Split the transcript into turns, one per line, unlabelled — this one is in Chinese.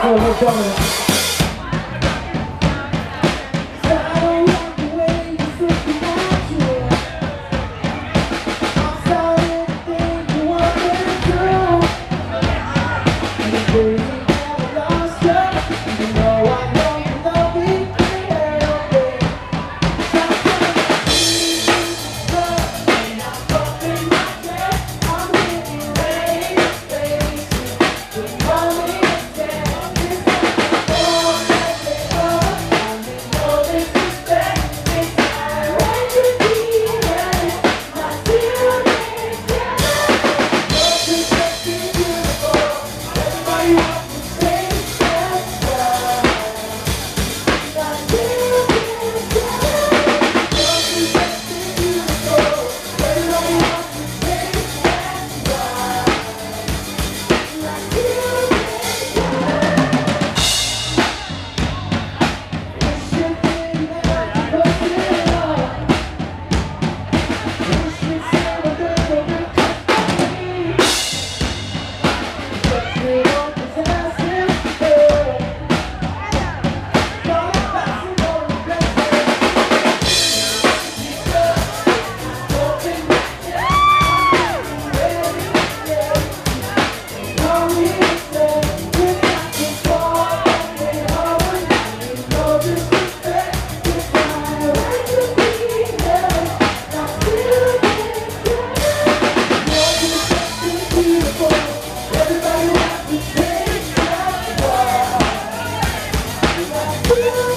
还有没有需？Woo!